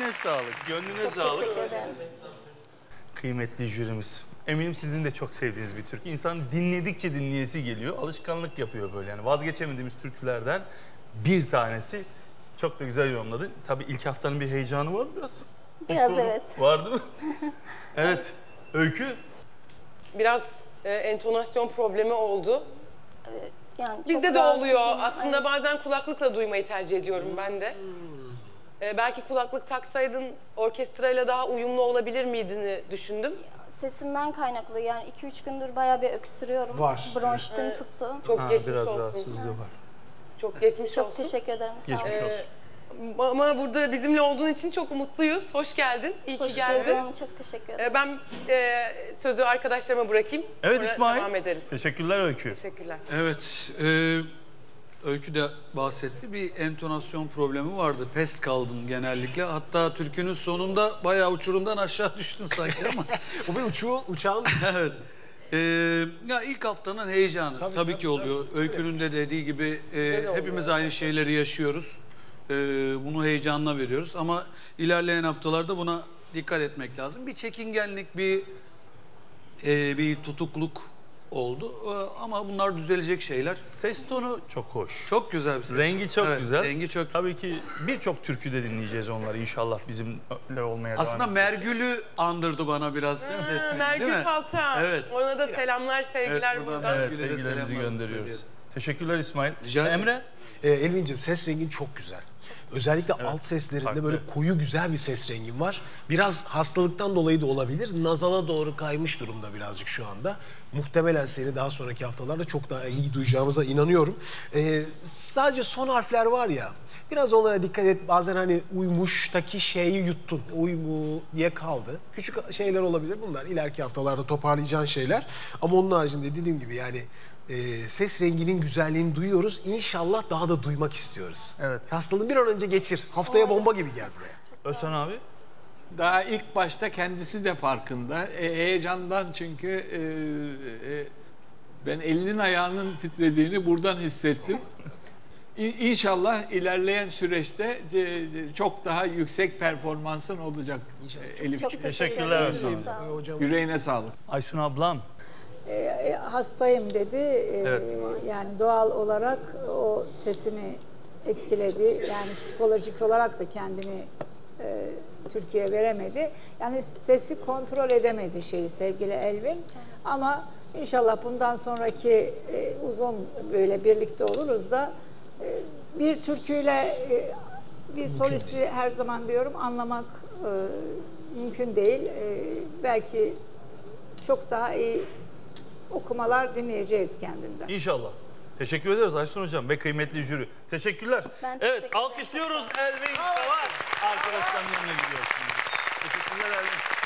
Diline sağlık, gönlüne sağlık. Teşekkür ederim. Kıymetli jürimiz. Eminim sizin de çok sevdiğiniz bir türkü. İnsan dinledikçe dinleyesi geliyor. Alışkanlık yapıyor böyle yani. Vazgeçemediğimiz türkülerden bir tanesi. Çok da güzel yorumladın. Tabii ilk haftanın bir heyecanı var mı biraz? Biraz Mutlu evet. Var değil mi? evet. Öykü. Biraz e, entonasyon problemi oldu. Yani çok Bizde de oluyor. Aslında Evet. bazen kulaklıkla duymayı tercih ediyorum ben de. E, belki kulaklık taksaydın orkestrayla daha uyumlu olabilir miydini düşündüm. Sesimden kaynaklı yani 2-3 gündür bayağı bir öksürüyorum. Var. Bronşitim tuttu. Çok Ha, geçmiş biraz olsun. rahatsızlığı var. Çok geçmiş Çok olsun. teşekkür ederim. Sağ. Geçmiş olsun. Ama burada bizimle olduğun için çok mutluyuz. Hoş geldin. İyi ki Hoş geldin. buldum. Çok teşekkür ederim. E, ben e, sözü arkadaşlarıma bırakayım. Evet Sonra İsmail. Devam ederiz. Teşekkürler Öykü. Teşekkürler. Evet, e, Öykü de bahsetti. Bir entonasyon problemi vardı. Pes kaldım genellikle. Hatta türkünün sonunda bayağı uçurumdan aşağı düştün sanki ama. O bir uçuğu, uçağın evet. E, ya ilk haftanın heyecanı tabii, tabii, ki oluyor. Öykünün de dediği gibi e, hepimiz aynı şeyleri yaşıyoruz. E, bunu heyecanla veriyoruz ama ilerleyen haftalarda buna dikkat etmek lazım. Bir çekingenlik, bir e, bir tutukluk oldu. E, ama bunlar düzelecek şeyler. Ses tonu çok hoş. Çok güzel bir ses. Rengi çok Evet, güzel. Rengi çok. Tabii ki birçok türküde dinleyeceğiz onları inşallah bizimle olmaya devam Aslında edecek. Mergül'ü andırdı bana biraz sesini. değil Mergül mi? Palta. Evet. Ona da selamlar, sevgiler Evet, buradan buradan. Evet sevgilerimizi gönderiyoruz. söyleyelim. Teşekkürler İsmail. Rica ederim. Emre? Ee, Elvin'cim ses rengin çok güzel. Özellikle alt seslerinde farklı. böyle koyu güzel bir ses rengin var. Biraz hastalıktan dolayı da olabilir. Nazala doğru kaymış durumda birazcık şu anda. Muhtemelen seni daha sonraki haftalarda çok daha iyi duyacağımıza inanıyorum. Ee, sadece son harfler var ya. Biraz onlara dikkat et. Bazen hani uymuştaki şeyi yuttun. Uymu diye kaldı. Küçük şeyler olabilir bunlar. İleriki haftalarda toparlayacağın şeyler. Ama onun haricinde dediğim gibi yani e, ses renginin güzelliğini duyuyoruz. İnşallah daha da duymak istiyoruz. Evet. Hastalığını bir an önce geçir. Haftaya bomba gibi gel buraya. Özhan abi? Daha ilk başta kendisi de farkında. E, heyecandan çünkü e, e, ben elinin ayağının titrediğini buradan hissettim. İnşallah ilerleyen süreçte e, e, çok daha yüksek performansın olacak e, Elif. Çok teşekkür Teşekkürler Yüreğine sağlık. Aysun ablam. E, hastayım dedi. E, Evet. Yani doğal olarak o sesini etkiledi. Yani psikolojik olarak da kendini e, Türkiye'ye veremedi. Yani sesi kontrol edemedi şeyi sevgili Elvin. Ama inşallah bundan sonraki e, uzun böyle birlikte oluruz da e, bir türküyle e, bir solisti her zaman diyorum anlamak e, mümkün değil. E, belki çok daha iyi okumalar dinleyeceğiz kendinden. İnşallah. Teşekkür ederiz Aysun hocam ve kıymetli jüri. Teşekkürler. Ben evet teşekkür ederim. alkışlıyoruz Elvin Kavar. Arkadaşlarının yanına gidiyoruz. Teşekkürler Elvin.